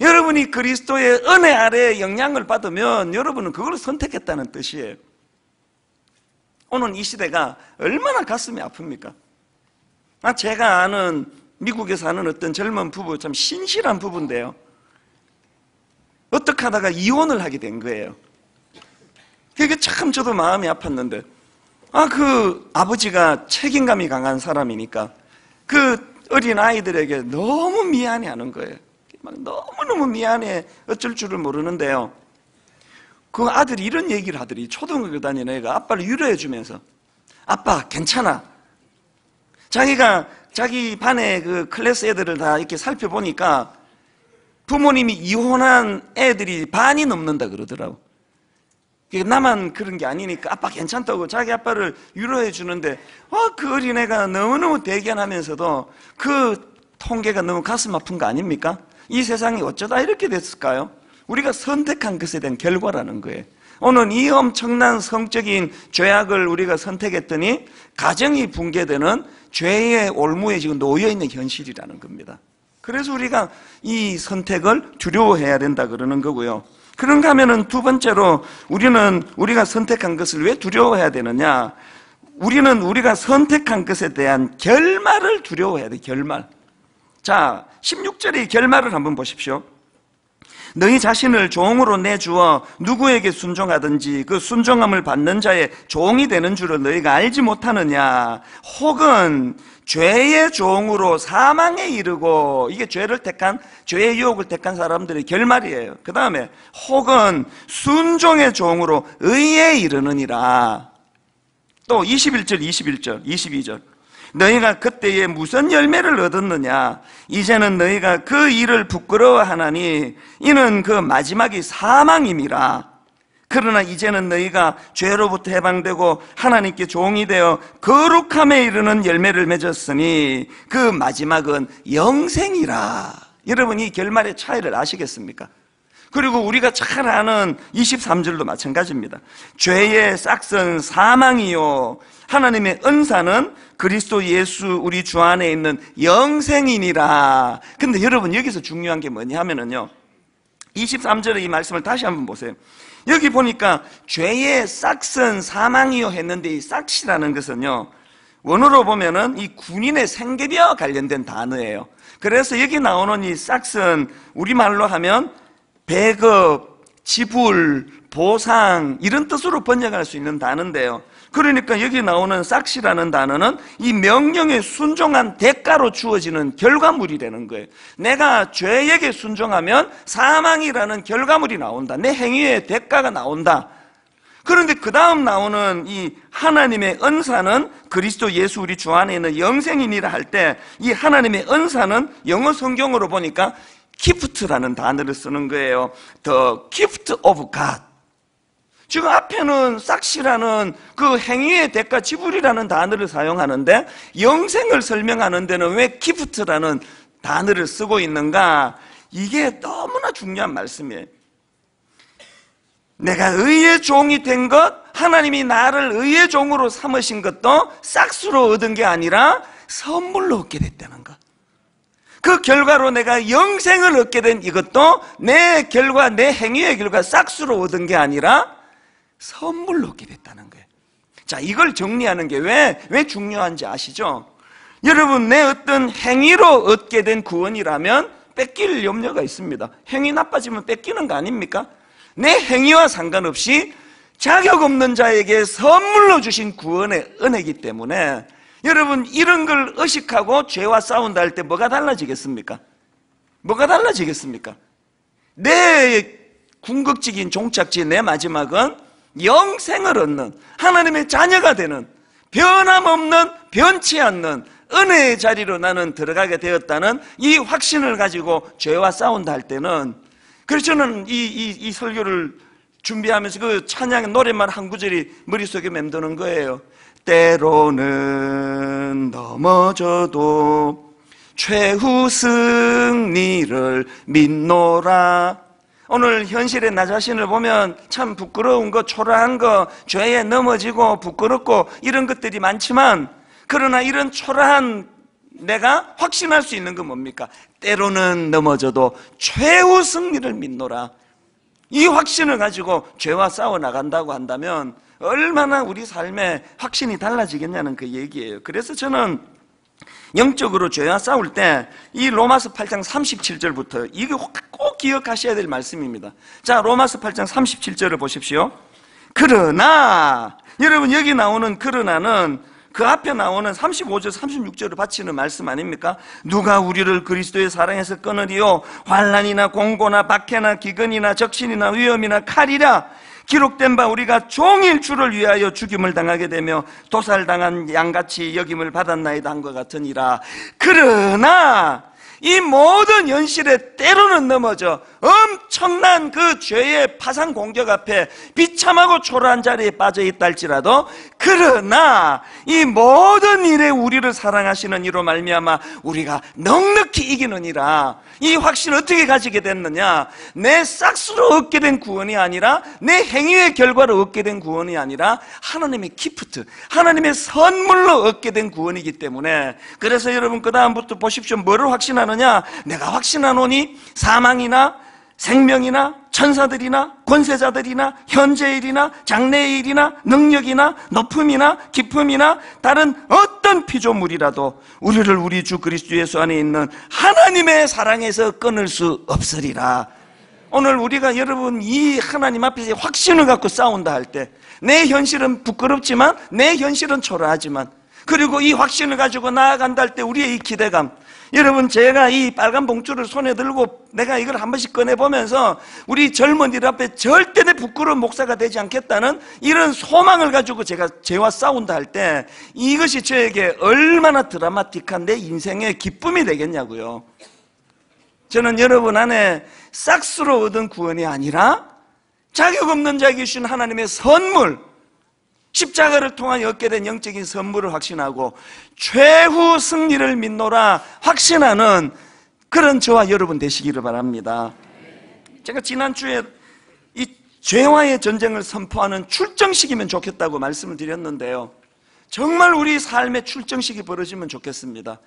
여러분이 그리스도의 은혜 아래 영향을 받으면 여러분은 그걸 선택했다는 뜻이에요. 오늘 이 시대가 얼마나 가슴이 아픕니까? 아, 제가 아는 미국에 사는 어떤 젊은 부부, 참 신실한 부부인데요. 어떻게 하다가 이혼을 하게 된 거예요. 그게 참 저도 마음이 아팠는데, 아, 그 아버지가 책임감이 강한 사람이니까 그 어린 아이들에게 너무 미안해 하는 거예요. 막 너무너무 미안해. 어쩔 줄을 모르는데요. 그 아들이 이런 얘기를 하더니 초등학교 다니는 애가 아빠를 위로해 주면서 아빠 괜찮아. 자기가 자기 반의 그 클래스 애들을 다 이렇게 살펴보니까 부모님이 이혼한 애들이 반이 넘는다 그러더라고. 나만 그런 게 아니니까 아빠 괜찮다고 자기 아빠를 위로해 주는데 어, 그 어린애가 너무너무 대견하면서도 그 통계가 너무 가슴 아픈 거 아닙니까? 이 세상이 어쩌다 이렇게 됐을까요? 우리가 선택한 것에 대한 결과라는 거예요. 오늘 이 엄청난 성적인 죄악을 우리가 선택했더니 가정이 붕괴되는 죄의 올무에 지금 놓여 있는 현실이라는 겁니다. 그래서 우리가 이 선택을 두려워해야 된다 그러는 거고요. 그런가 하면은 두 번째로 우리는 우리가 선택한 것을 왜 두려워해야 되느냐? 우리는 우리가 선택한 것에 대한 결말을 두려워해야 돼, 결말. 자, 16절의 결말을 한번 보십시오. 너희 자신을 종으로 내주어 누구에게 순종하든지 그 순종함을 받는 자의 종이 되는 줄을 너희가 알지 못하느냐? 혹은 죄의 종으로 사망에 이르고 이게 죄를 택한 죄의 유혹을 택한 사람들의 결말이에요. 그 다음에 혹은 순종의 종으로 의에 이르느니라. 또 21절 21절 22절 너희가 그때에 무슨 열매를 얻었느냐? 이제는 너희가 그 일을 부끄러워하나니 이는 그 마지막이 사망임이라. 그러나 이제는 너희가 죄로부터 해방되고 하나님께 종이 되어 거룩함에 이르는 열매를 맺었으니 그 마지막은 영생이라. 여러분 이 결말의 차이를 아시겠습니까? 그리고 우리가 잘 아는 23절도 마찬가지입니다. 죄의 싹은 사망이요. 하나님의 은사는 그리스도 예수 우리 주 안에 있는 영생이니라. 근데 여러분 여기서 중요한 게 뭐냐 하면은요. 23절의 이 말씀을 다시 한번 보세요. 여기 보니까 죄의 싹은 사망이요 했는데 이 싹이라는 것은요. 원어로 보면은 이 군인의 생계비와 관련된 단어예요. 그래서 여기 나오는 이 싹은 우리말로 하면 배급, 지불, 보상 이런 뜻으로 번역할 수 있는 단어인데요. 그러니까 여기 나오는 싹시라는 단어는 이 명령에 순종한 대가로 주어지는 결과물이라는 거예요. 내가 죄에게 순종하면 사망이라는 결과물이 나온다. 내 행위의 대가가 나온다. 그런데 그 다음 나오는 이 하나님의 은사는 그리스도 예수 우리 주 안에 있는 영생이니라 할 때 이 하나님의 은사는 영어 성경으로 보니까 gift라는 단어를 쓰는 거예요. The gift of God. 지금 앞에는 싹시라는 그 행위의 대가 지불이라는 단어를 사용하는데 영생을 설명하는 데는 왜 기프트라는 단어를 쓰고 있는가? 이게 너무나 중요한 말씀이에요. 내가 의의 종이 된 것, 하나님이 나를 의의 종으로 삼으신 것도 싹수로 얻은 게 아니라 선물로 얻게 됐다는 것. 그 결과로 내가 영생을 얻게 된 이것도 내 결과, 내 행위의 결과 싹수로 얻은 게 아니라 선물로 얻게 됐다는 거예요. 자, 이걸 정리하는 게 왜, 왜 중요한지 아시죠? 여러분, 내 어떤 행위로 얻게 된 구원이라면 뺏길 염려가 있습니다. 행위 나빠지면 뺏기는 거 아닙니까? 내 행위와 상관없이 자격 없는 자에게 선물로 주신 구원의 은혜이기 때문에 여러분, 이런 걸 의식하고 죄와 싸운다 할 때 뭐가 달라지겠습니까? 뭐가 달라지겠습니까? 내 궁극적인 종착지, 내 마지막은 영생을 얻는 하나님의 자녀가 되는 변함없는 변치 않는 은혜의 자리로 나는 들어가게 되었다는 이 확신을 가지고 죄와 싸운다 할 때는 그래서 저는 이, 이, 이 설교를 준비하면서 그 찬양의 노래만 한 구절이 머릿속에 맴도는 거예요. 때로는 넘어져도 최후 승리를 믿노라. 오늘 현실의 나 자신을 보면 참 부끄러운 거, 초라한 거, 죄에 넘어지고 부끄럽고 이런 것들이 많지만 그러나 이런 초라한 내가 확신할 수 있는 건 뭡니까? 때로는 넘어져도 최후 승리를 믿노라. 이 확신을 가지고 죄와 싸워 나간다고 한다면 얼마나 우리 삶의 확신이 달라지겠냐는 그 얘기예요. 그래서 저는 영적으로 죄와 싸울 때 이 로마서 8장 37절부터 이게 꼭 기억하셔야 될 말씀입니다. 자, 로마서 8장 37절을 보십시오. 그러나 여러분 여기 나오는 그러나는 그 앞에 나오는 35절, 36절을 바치는 말씀 아닙니까? 누가 우리를 그리스도의 사랑에서 끊으리요? 환란이나 공고나 박해나 기근이나 적신이나 위험이나 칼이라 기록된 바 우리가 종일 주를 위하여 죽임을 당하게 되며 도살당한 양같이 여김을 받았나이다 한 것 같으니라. 그러나 이 모든 현실에 때로는 넘어져 엄 청난 그 죄의 파상 공격 앞에 비참하고 초라한 자리에 빠져 있다 할지라도 그러나 이 모든 일에 우리를 사랑하시는 이로 말미암아 우리가 넉넉히 이기느니라. 이 확신 어떻게 가지게 됐느냐? 내 싹수로 얻게 된 구원이 아니라 내 행위의 결과로 얻게 된 구원이 아니라 하나님의 기프트 하나님의 선물로 얻게 된 구원이기 때문에. 그래서 여러분 그 다음부터 보십시오. 뭐를 확신하느냐? 내가 확신하노니 사망이나 생명이나 천사들이나 권세자들이나 현재의 일이나 장래의 일이나 능력이나 높음이나 기품이나 다른 어떤 피조물이라도 우리를 우리 주 그리스도 예수 안에 있는 하나님의 사랑에서 끊을 수 없으리라. 오늘 우리가 여러분 이 하나님 앞에서 확신을 갖고 싸운다 할 때 내 현실은 부끄럽지만 내 현실은 초라하지만 그리고 이 확신을 가지고 나아간다 할 때 우리의 이 기대감 여러분 제가 이 빨간 봉투를 손에 들고 내가 이걸 한 번씩 꺼내보면서 우리 젊은이들 앞에 절대 내 부끄러운 목사가 되지 않겠다는 이런 소망을 가지고 제가 죄와 싸운다 할 때 이것이 저에게 얼마나 드라마틱한 내 인생의 기쁨이 되겠냐고요. 저는 여러분 안에 싹스로 얻은 구원이 아니라 자격 없는 자에게 주신 하나님의 선물 십자가를 통하여 얻게 된 영적인 선물을 확신하고 최후 승리를 믿노라 확신하는 그런 저와 여러분 되시기를 바랍니다. 제가 지난주에 이 죄와의 전쟁을 선포하는 출정식이면 좋겠다고 말씀을 드렸는데요. 정말 우리 삶에 출정식이 벌어지면 좋겠습니다.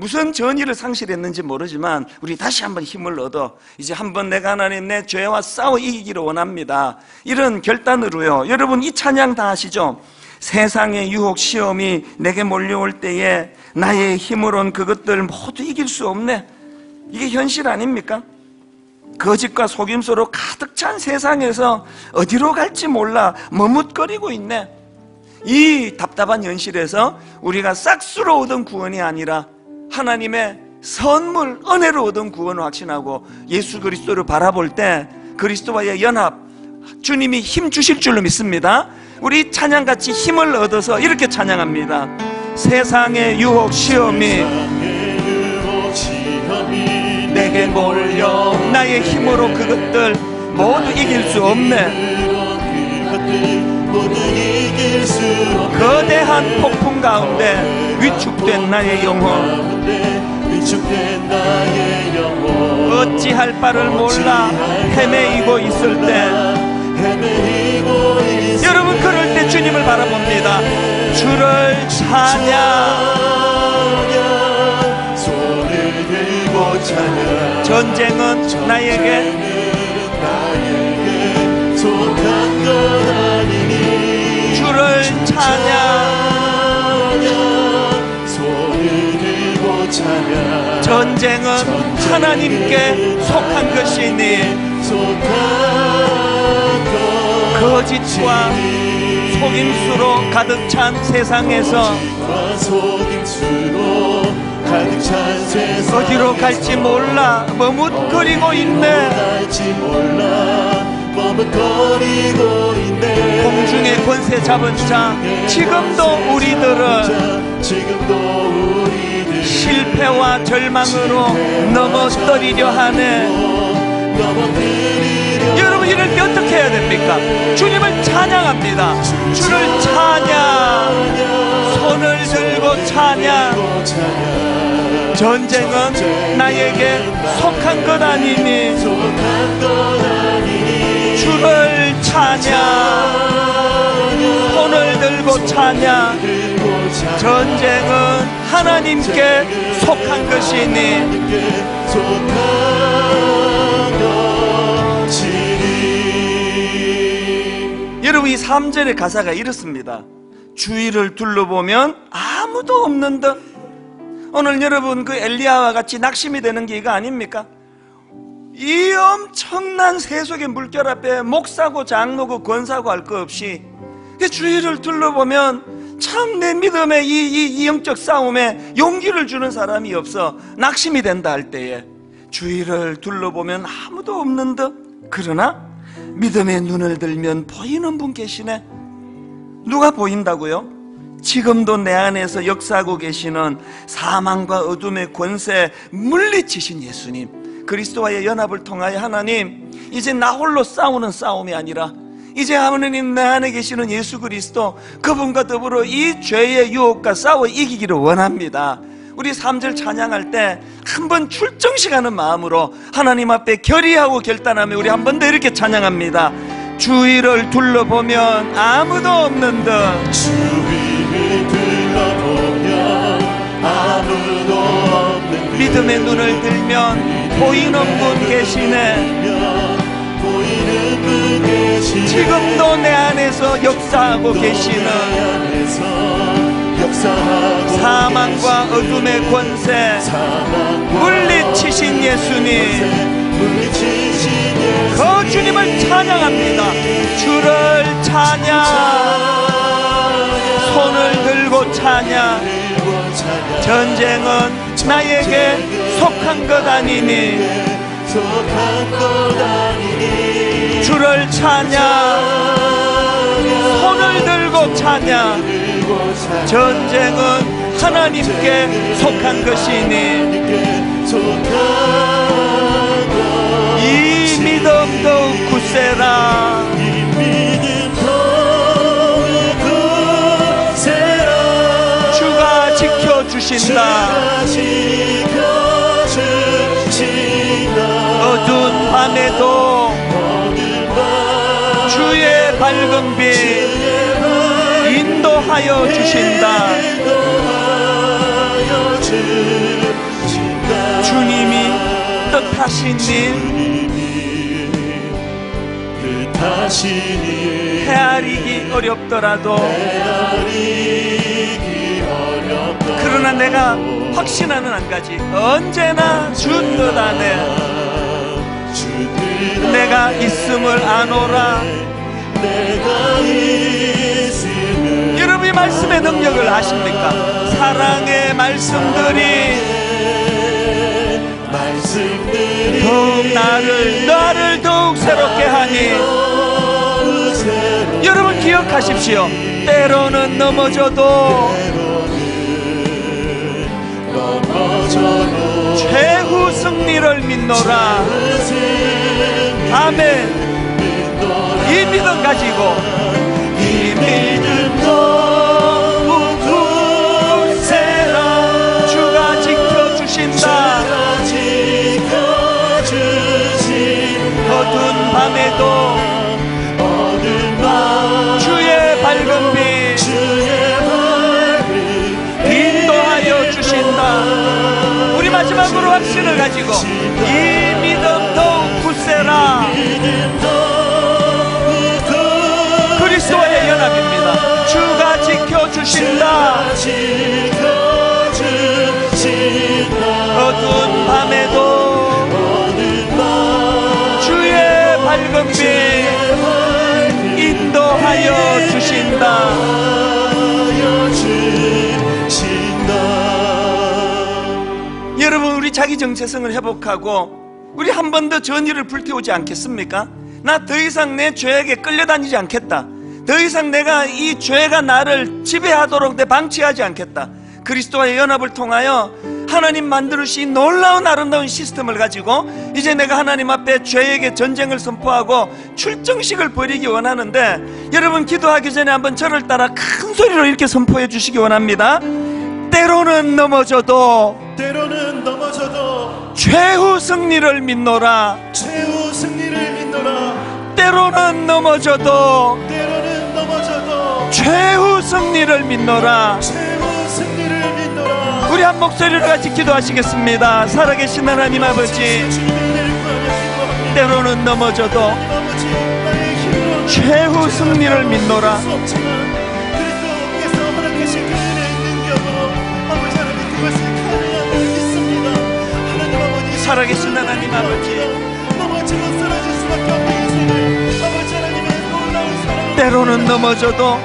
무슨 전의를 상실했는지 모르지만 우리 다시 한번 힘을 얻어 이제 한번 내가 하나님 내 죄와 싸워 이기기를 원합니다. 이런 결단으로요. 여러분 이 찬양 다 아시죠? 세상의 유혹 시험이 내게 몰려올 때에 나의 힘으론 그것들 모두 이길 수 없네. 이게 현실 아닙니까? 거짓과 속임수로 가득 찬 세상에서 어디로 갈지 몰라 머뭇거리고 있네. 이 답답한 현실에서 우리가 싹수로 얻은 구원이 아니라 하나님의 선물, 은혜로 얻은 구원을 확신하고 예수 그리스도를 바라볼 때 그리스도와의 연합, 주님이 힘 주실 줄로 믿습니다. 우리 찬양같이 힘을 얻어서 이렇게 찬양합니다. 세상의 유혹 시험이 내게 몰려 나의 힘으로 그것들 모두 이길 수 없네. 거대한 폭풍 가운데 위축된 나의 영혼. 어찌할 바를 몰라 헤매이고 있을 때. 여러분 그럴 때 주님을 바라봅니다. 주를 찬양. 전쟁은 나에게 주를 찬양 전쟁은 하나님께 속한 것이니 거짓과 속임수로 가득 찬 세상에서 어디로 갈지 몰라 머뭇거리고 있네. 공중의 권세 잡은 자 지금도 우리들은 실패와 절망으로 넘어뜨리려 하네. 여러분 이럴 때 어떻게 해야 됩니까? 주님을 찬양합니다. 주를 찬양. 손을 들고 찬양. 전쟁은 나에게 속한 것 아니니. 주를 찬양. 손을 들고 찬양 전쟁은 하나님께 속한 것이니. 여러분 이 3절의 가사가 이렇습니다. 주위를 둘러보면 아무도 없는 듯. 오늘 여러분 그 엘리야와 같이 낙심이 되는 게 이거 아닙니까? 이 엄청난 세속의 물결 앞에 목사고 장로고 권사고 할 거 없이 그 주위를 둘러보면 참 내 믿음의 이, 이, 이 영적 싸움에 용기를 주는 사람이 없어 낙심이 된다 할 때에 주위를 둘러보면 아무도 없는 듯 그러나 믿음의 눈을 들면 보이는 분 계시네 누가 보인다고요? 지금도 내 안에서 역사하고 계시는 사망과 어둠의 권세 물리치신 예수님 그리스도와의 연합을 통하여 하나님 이제 나 홀로 싸우는 싸움이 아니라 이제 하나님 내 안에 계시는 예수 그리스도 그분과 더불어 이 죄의 유혹과 싸워 이기기를 원합니다. 우리 3절 찬양할 때 한 번 출정시가는 마음으로 하나님 앞에 결의하고 결단하며 우리 한 번 더 이렇게 찬양합니다. 주위를 둘러보면 아무도 없는 듯 주위를 둘러보면 아무도 없는 믿음의 눈을 들면 보이는 분 계시네 지금도 내 안에서 역사하고 계시는 사망과 어둠의 권세 물리치신 예수님. 그 주님을 찬양합니다. 주를 찬양. 손을 들고 찬양. 들고 찬양. 전쟁은 나에게 속한 것 아니니. 속한 것 아니니 주를 찬양 손을 들고 찬양 전쟁은 하나님께 속한 것이니. 이 믿음 더욱 굳세라. 주가 지켜주신다. 어두운 밤에도 빛 인도하여 주신다. 주님이 뜻하신 일 헤아리기 어렵더라도 그러나 내가 확신하는 한 가지 언제나 주 뜻 안에 내가 있음을 아노라 여러분이 말씀의 능력을 아십니까? 사랑의 말씀들이 더욱 나를 나를 더욱 새롭게 하니. 여러분 기억하십시오. 때로는 넘어져도 최후 승리를 믿노라. 아멘. 이 믿음 가지고 주신다 여러분 우리 자기 정체성을 회복하고 우리 한 번 더 전의를 불태우지 않겠습니까? 나 더 이상 내 죄에게 끌려다니지 않겠다. 더 이상 내가 이 죄가 나를 지배하도록 내 방치하지 않겠다. 그리스도와의 연합을 통하여 하나님 만들으신 놀라운 아름다운 시스템을 가지고 이제 내가 하나님 앞에 죄에게 전쟁을 선포하고 출정식을 벌이기 원하는데 여러분 기도하기 전에 한번 저를 따라 큰 소리로 이렇게 선포해 주시기 원합니다. 때로는 넘어져도 때로는 넘어져도 최후 승리를 믿노라. 최후 승리를 믿노라. 때로는 넘어져도 때로는 넘어져도 최후 승리를 믿노라. 최후 승리를 믿노라 우리 한 목소리로 같이 기도하시겠습니다. 살아계신 하나님 아버지 때로는 넘어져도 최후 승리를 믿노라. 살아계신 하나님 아버지 때로는 넘어져도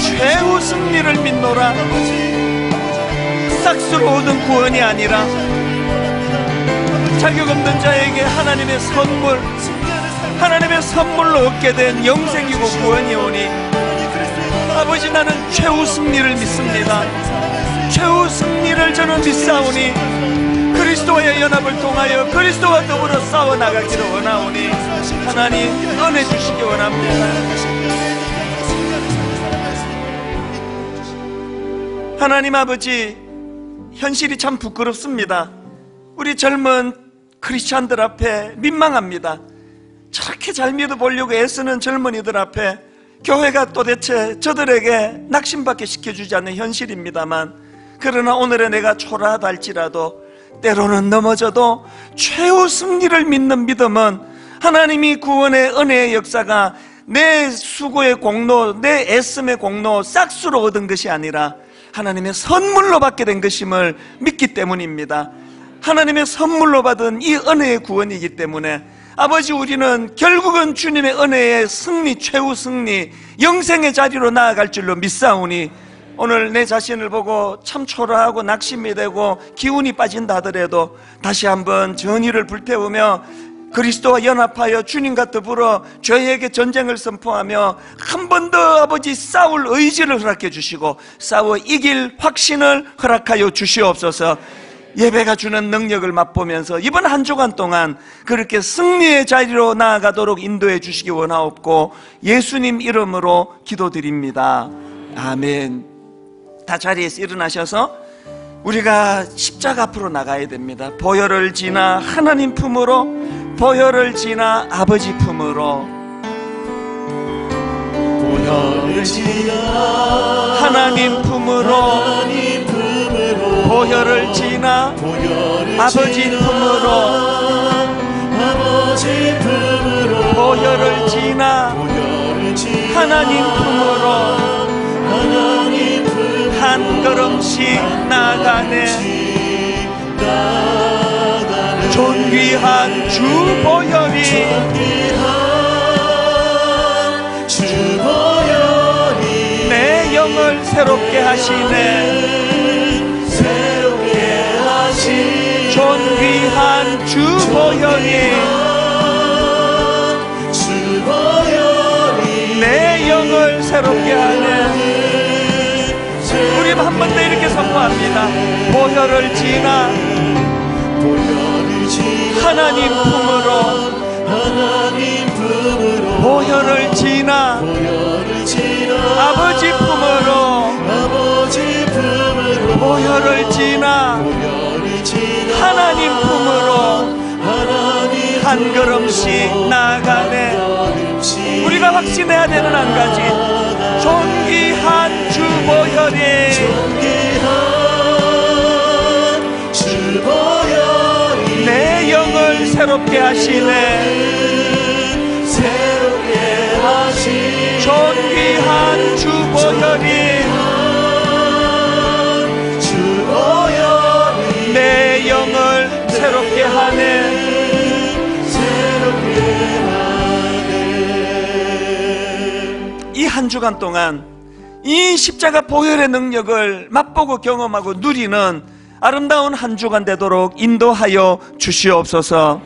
최후 승리를 믿노라 싹수로 얻은 구원이 아니라 자격 없는 자에게 하나님의 선물 하나님의 선물로 얻게 된 영생이고 구원이 오니 아버지 나는 최후 승리를 믿습니다 최후 승리를 저는 믿사오니 그리스도와의 연합을 통하여 그리스도와 더불어 싸워 나가기를 원하오니 하나님 은혜 주시기 원합니다. 하나님 아버지 현실이 참 부끄럽습니다. 우리 젊은 크리스찬들 앞에 민망합니다. 저렇게 잘 믿어보려고 애쓰는 젊은이들 앞에 교회가 도대체 저들에게 낙심받게 시켜주지 않는 현실입니다만 그러나 오늘의 내가 초라하다 할지라도 때로는 넘어져도 최후 승리를 믿는 믿음은 하나님이 구원의 은혜의 역사가 내 수고의 공로, 내 애씀의 공로 싹수로 얻은 것이 아니라 하나님의 선물로 받게 된 것임을 믿기 때문입니다. 하나님의 선물로 받은 이 은혜의 구원이기 때문에 아버지 우리는 결국은 주님의 은혜의 승리, 최후 승리, 영생의 자리로 나아갈 줄로 믿사오니 오늘 내 자신을 보고 참 초라하고 낙심이 되고 기운이 빠진다 하더라도 다시 한번 전의를 불태우며 그리스도와 연합하여 주님과 더불어 죄에게 전쟁을 선포하며 한 번 더 아버지 싸울 의지를 허락해 주시고 싸워 이길 확신을 허락하여 주시옵소서 예배가 주는 능력을 맛보면서 이번 한 주간 동안 그렇게 승리의 자리로 나아가도록 인도해 주시기 원하옵고 예수님 이름으로 기도드립니다. 아멘. 다 자리에서 일어나셔서 우리가 십자가 앞으로 나가야 됩니다. 보혈을 지나 하나님 품으로 보혈을 지나 아버지 품으로. 보혈을 지나 하나님 품으로 하나님 품으로. 보혈을 지나 보혈을 아버지 지나 품으로. 아버지 품으로. 보혈을 지나 보혈을 지나 하나님 품으로. 하나님 품으로 한 걸음씩 나가네. 존귀한 주 보혈이 내 영을 새롭게 하시네. 새롭게 하신 존귀한 주 보혈이 한번 더 이렇게 선포합니다. 보혈을 지나 하나님 품으로. 보혈을 지나 아버지 품으로. 보혈을 지나 하나님 품으로. 한 걸음씩 걸음씩 우리가 확신해야 되는 한 가지. 존귀한 주 보혈이. 존귀한 주 보혈이. 내 영을 새롭게 하시네. 새롭게 존귀한 주 보혈이. 주 보혈이. 내 영을 새롭게 하네 한 주간 동안 이 십자가 보혈의 능력을 맛보고 경험하고 누리는 아름다운 한 주간 되도록 인도하여 주시옵소서